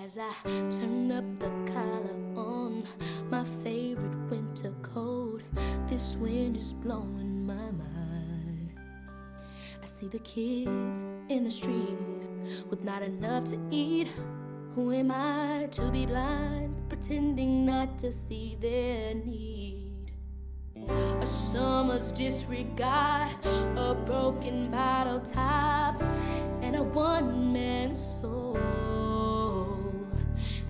As I turn up the collar on my favorite winter coat, this wind is blowing my mind. I see the kids in the street with not enough to eat. Who am I to be blind, pretending not to see their need? A summer's disregard, a broken bottle top, and a one man soul.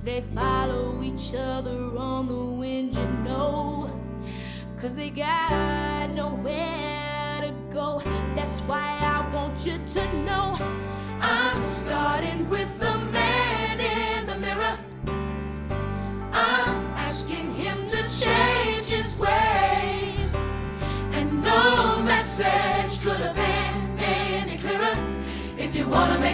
They follow each other on the wind, you know, cause they got nowhere to go. That's why I want you to know I'm starting with the man in the mirror. I'm asking him to change his ways. And no message could have been any clearer. If you wanna make